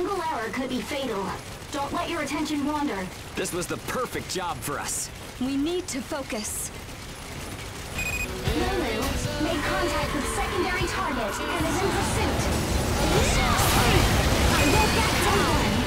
single error could be fatal. Don't let your attention wander. This was the perfect job for us. We need to focus. Lulu made contact with secondary target and is in pursuit. I won't get down.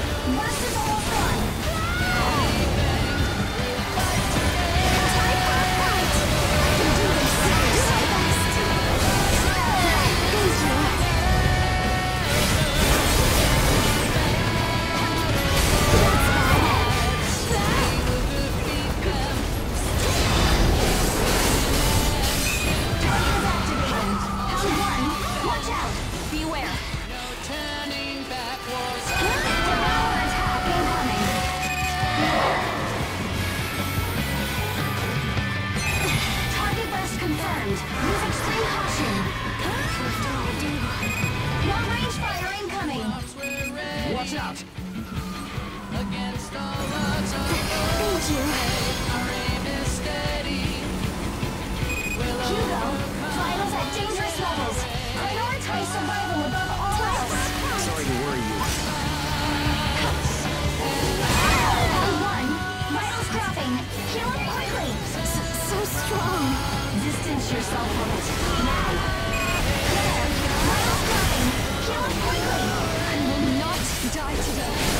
Distance yourself from it. Now. Quickly. I will not die today.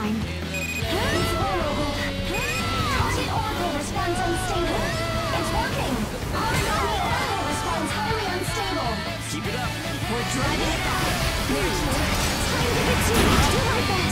Time. It's vulnerable. Target Oracle response unstable. It's working. Aragami Oracle response highly unstable. Keep it up. We're driving it out. Time to continue to do my best.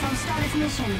From start of mission.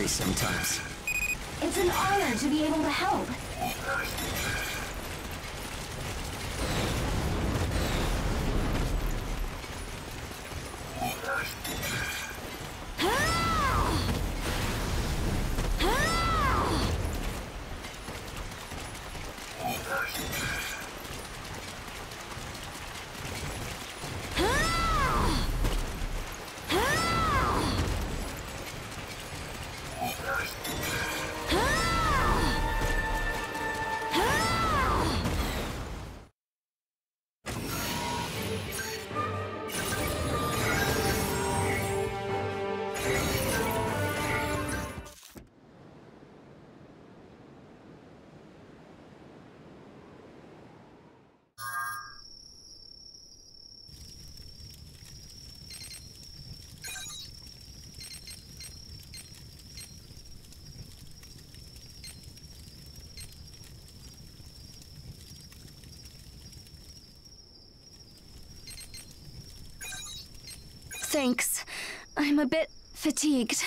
Scary sometimes. It's an honor to be able to help. Thanks. I'm a bit fatigued.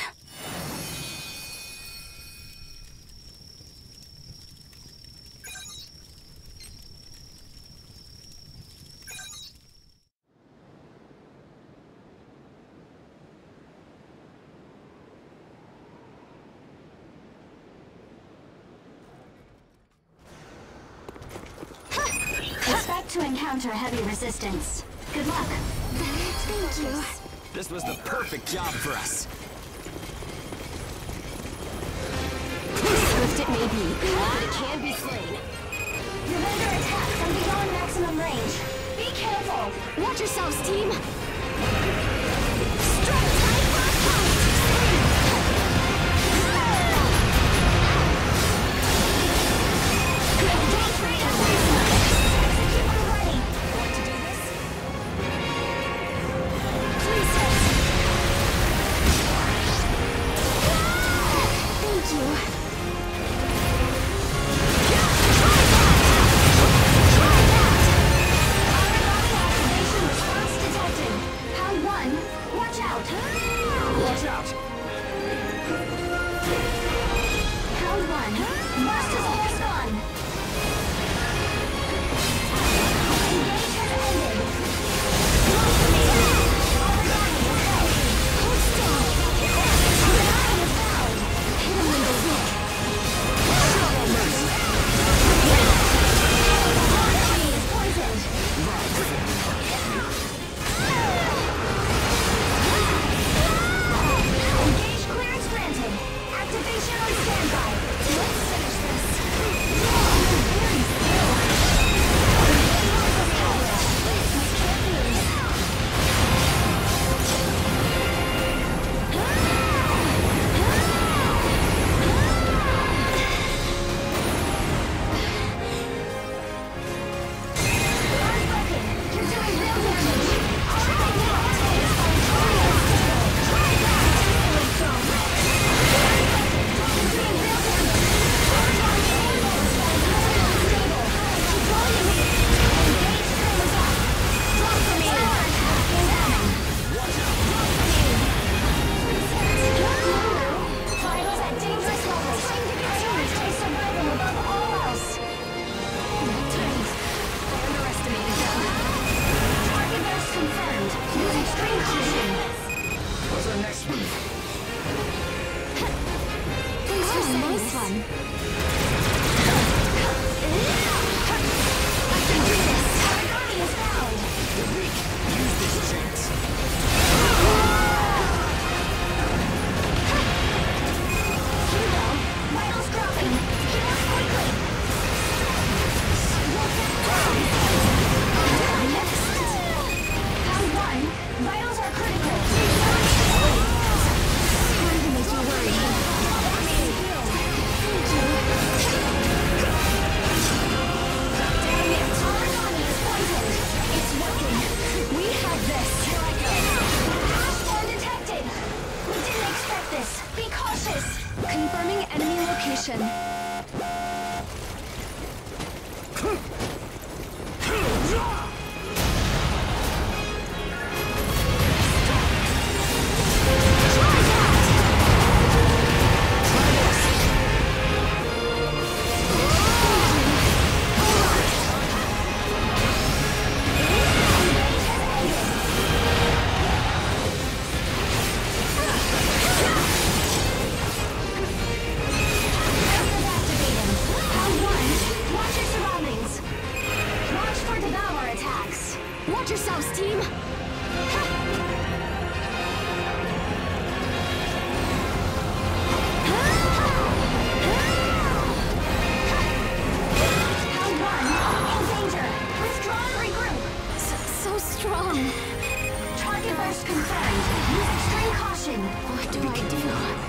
Expect to encounter heavy resistance. Good luck. Thank you. This was the perfect job for us. Swift it may be, but it can be slain. You're under attack from beyond maximum range. Be careful. Watch yourselves, team! out! we can do.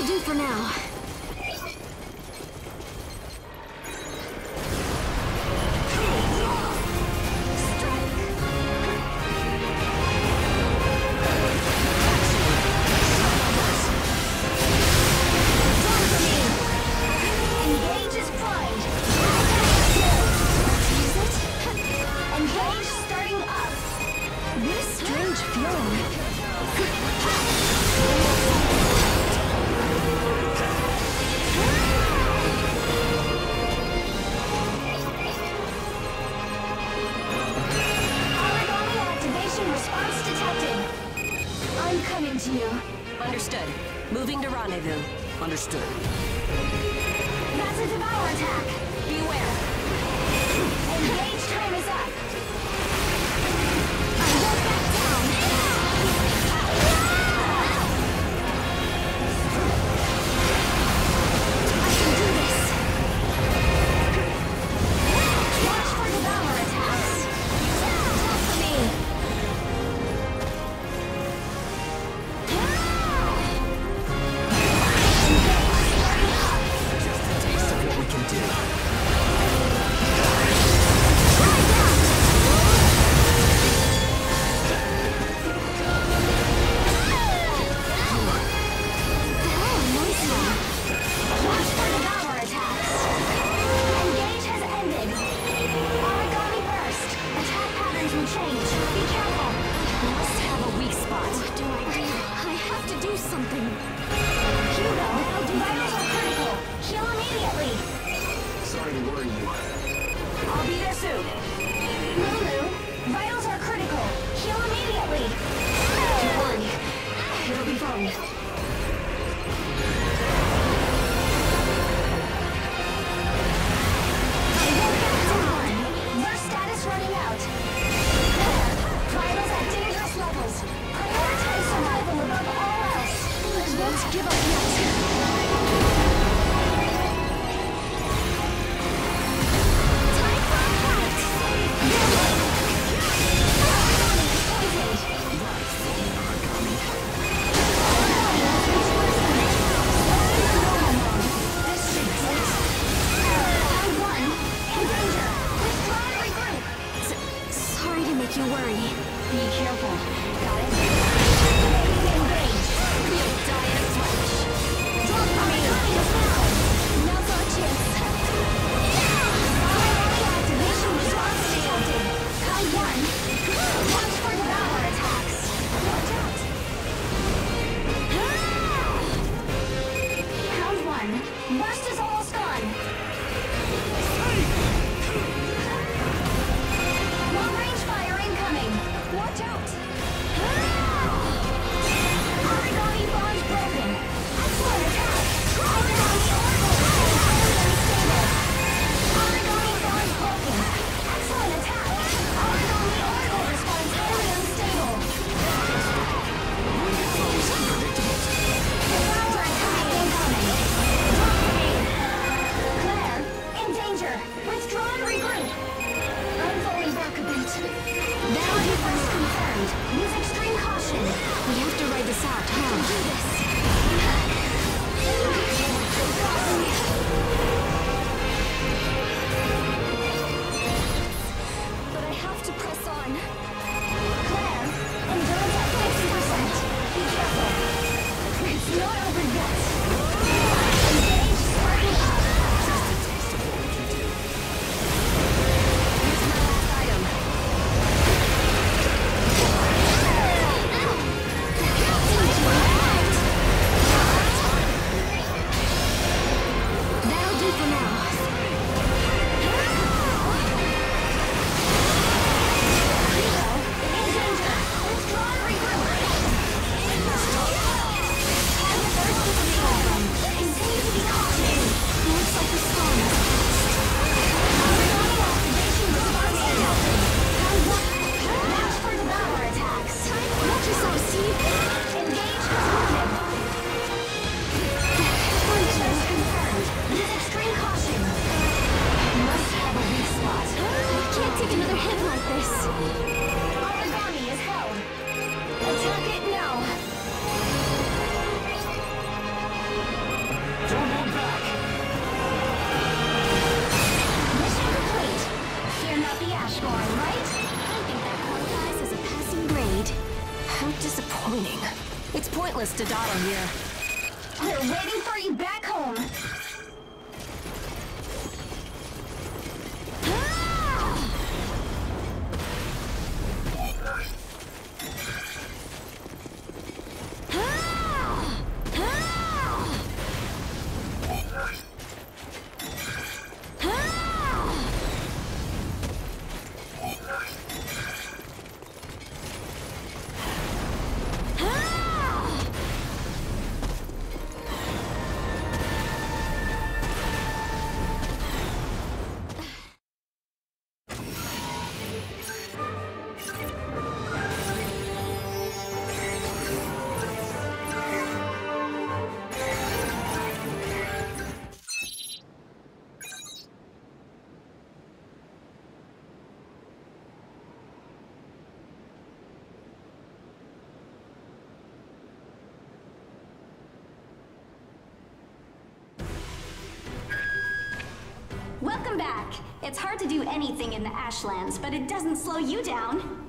That'll do for now. Native. Understood. That's a devour attack. Beware. Engage time is up. this. Aragami is held. Attack it now. Don't hold back. Mission complete. Fear not the Ashborn, right? I think that qualifies as a passing grade. How disappointing. It's pointless to dawdle here. Welcome back! It's hard to do anything in the Ashlands, but it doesn't slow you down.